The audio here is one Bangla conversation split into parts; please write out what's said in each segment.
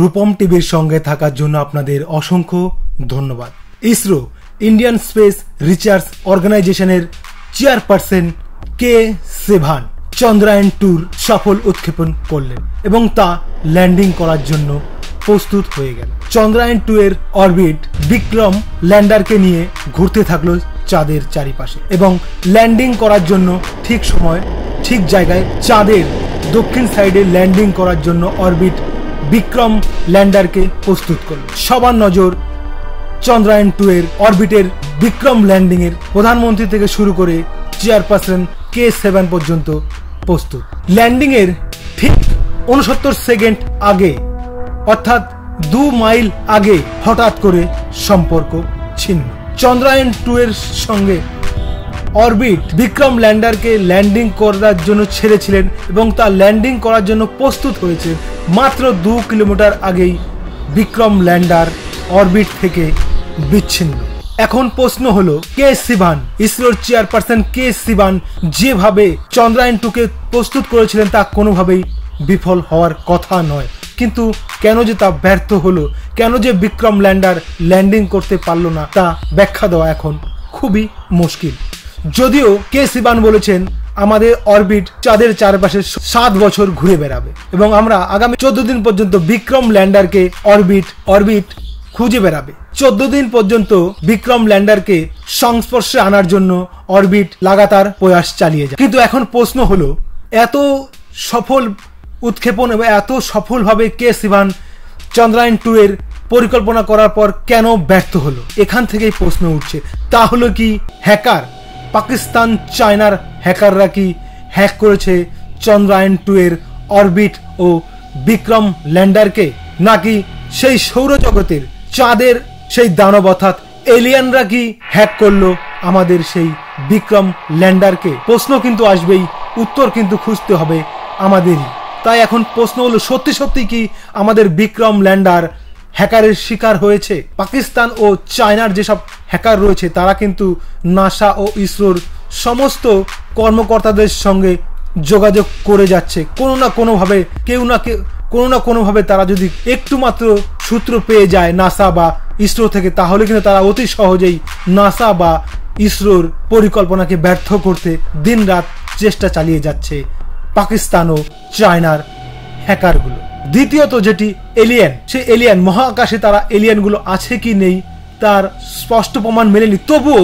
রূপম টিভির সঙ্গে থাকার জন্য আপনাদের অসংখ্য ধন্যবাদ। ইসরো ইন্ডিয়ান স্পেস রিসার্চ অর্গানাইজেশনের চেয়ারপারসন কে সেভান চন্দ্রায়ন টুর সফল উৎক্ষেপণ করলেন এবং তা ল্যান্ডিং করার জন্য প্রস্তুত হয়ে গেল। চন্দ্রায়ন টু এর অরবিট বিক্রম ল্যান্ডারকে নিয়ে ঘুরতে থাকল চাঁদের চারিপাশে এবং ল্যান্ডিং করার জন্য ঠিক সময়, ঠিক জায়গায় চাঁদের দক্ষিণ সাইডে ল্যান্ডিং করার জন্য অরবিট বিক্রম ল্যান্ডারকে প্রস্তুত করল। সবার নজর চন্দ্রায়ন টু এর অরবিটের বিক্রম ল্যান্ডিং এর প্রধানমন্ত্রী থেকে শুরু করে চেয়ারপারসন কে সেভেন পর্যন্ত প্রস্তুত। ল্যান্ডিং এর ঠিক উনসত্তর সেকেন্ড আগে, অর্থাৎ দু মাইল আগে হঠাৎ করে সম্পর্ক ছিন্ন। চন্দ্রায়ন টু এর সঙ্গে অরবিট বিক্রম ল্যান্ডারকে ল্যান্ডিং করার জন্য ছেড়েছিলেন এবং তা ল্যান্ডিং করার জন্য প্রস্তুত হয়েছে। মাত্র দু কিলোমিটার আগেই বিক্রম ল্যান্ডার অরবিট থেকে বিচ্ছিন্ন। এখন প্রশ্ন হলো, কে সিভান ইসরোর চেয়ারপারসন কে সিবান যেভাবে চন্দ্রায়ন টুকে প্রস্তুত করেছিলেন তা কোনোভাবেই বিফল হওয়ার কথা নয়। কিন্তু কেন যে তা ব্যর্থ হলো, কেন যে বিক্রম ল্যান্ডার ল্যান্ডিং করতে পারল না, তা ব্যাখ্যা দেওয়া এখন খুবই মুশকিল। যদিও কে সিবান বলেছেন, আমাদের অরবিট চাঁদের চারপাশে সাত বছর ঘুরে বেড়াবে এবং আমরা আগামী চোদ্দ দিন পর্যন্ত বিক্রম ল্যান্ডারকে অরবিট অরবিট খুঁজে বেড়াবে। চোদ্দ দিন পর্যন্ত বিক্রম ল্যান্ডারকে সংস্পর্শে আনার জন্য অরবিট লাগাতার প্রয়াস চালিয়ে যায়। কিন্তু এখন প্রশ্ন হলো, এত সফল উৎক্ষেপণ এবং এত সফলভাবে কে সিভান চন্দ্রায়ন টু এর পরিকল্পনা করার পর কেন ব্যর্থ হলো? এখান থেকেই প্রশ্ন উঠছে। তা হলো কি, হ্যাকার? পাকিস্তান চায়নার হ্যাকাররা কি হ্যাক করেছে চন্দ্রায়ন টু এর অরবিট ও বিক্রম ল্যান্ডারকে? নাকি সেই সৌরজগতের চাঁদের সেই দানব অর্থাৎ এলিয়ানরা কি হ্যাক করল আমাদের সেই বিক্রম ল্যান্ডারকে? প্রশ্ন কিন্তু আসবেই, উত্তর কিন্তু খুঁজতে হবে আমাদেরই। তাই এখন প্রশ্ন হলো, সত্যি সত্যি কি আমাদের বিক্রম ল্যান্ডার হ্যাকারের শিকার হয়েছে? পাকিস্তান ও চায়নার যেসব হ্যাকার রয়েছে, তারা কিন্তু নাসা ও ইসরোর সমস্ত কর্মকর্তাদের সঙ্গে যোগাযোগ করে যাচ্ছে। কোনো না কোনোভাবে, কেউ না কেউ, কোনো না কোনোভাবে তারা যদি একটু মাত্র সূত্র পেয়ে যায় নাসা বা ইসরো থেকে, তাহলে কিন্তু তারা অতি সহজেই নাসা বা ইসরোর পরিকল্পনাকে ব্যর্থ করতে দিন রাত চেষ্টা চালিয়ে যাচ্ছে পাকিস্তান ও চায়নার হ্যাকারগুলো। দ্বিতীয়ত যেটি এলিয়েন সে এলিয়েন, মহাকাশে তারা এলিয়েনগুলো আছে কি নেই তার স্পষ্ট প্রমাণ মেলেনি। তবুও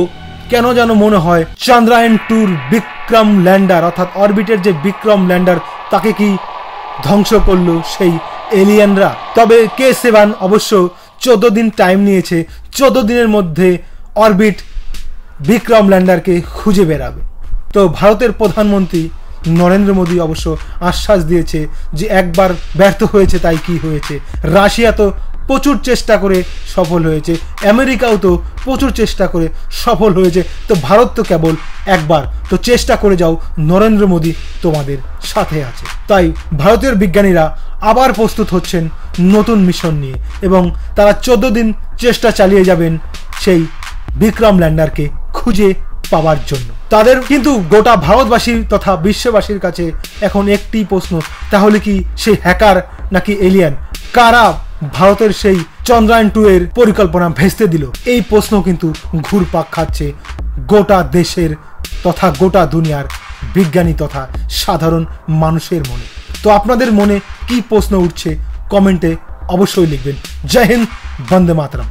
কেন যেন মনে হয় চন্দ্রায়ন টুর বিক্রম ল্যান্ডার, অর্থাৎ অরবিটের যে বিক্রম ল্যান্ডার, তাকে কি ধ্বংস করল সেই এলিয়েনরা? তবে কে সেভান? অবশ্য চোদ্দ দিন টাইম নিয়েছে। চোদ্দ দিনের মধ্যে অরবিট বিক্রম ল্যান্ডারকে খুঁজে বেড়াবে তো ভারতের প্রধানমন্ত্রী নরেন্দ্র মোদী অবশ্য আশ্বাস দিয়েছে যে একবার ব্যর্থ হয়েছে তাই কি হয়েছে। রাশিয়া তো প্রচুর চেষ্টা করে সফল হয়েছে। আমেরিকাও তো প্রচুর চেষ্টা করে সফল হয়েছে। তো ভারত তো কেবল একবার। তো চেষ্টা করে যাও, নরেন্দ্র মোদী তোমাদের সাথে আছে। তাই ভারতীয় বিজ্ঞানীরা আবার প্রস্তুত হচ্ছেন নতুন মিশন নিয়ে এবং তারা চোদ্দ দিন চেষ্টা চালিয়ে যাবেন সেই বিক্রম ল্যান্ডারকে খুঁজে পাওয়ার জন্য। তাদের কিন্তু গোটা ভারতবাসীর তথা বিশ্ববাসীর কাছে এখন একটি প্রশ্ন, তাহলে কি সেই হ্যাকার নাকি এলিয়ান? কারা ভারতের সেই চন্দ্রায়ন টু এর পরিকল্পনা ভেস্তে দিল। এই প্রশ্ন কিন্তু ঘুরপাক খাচ্ছে গোটা দেশের তথা গোটা দুনিয়ার বিজ্ঞানী তথা সাধারণ মানুষের মনে। তো আপনাদের মনে কি প্রশ্ন উঠছে? কমেন্টে অবশ্যই লিখবেন। জয় হিন্দ, বন্দে মাতরম।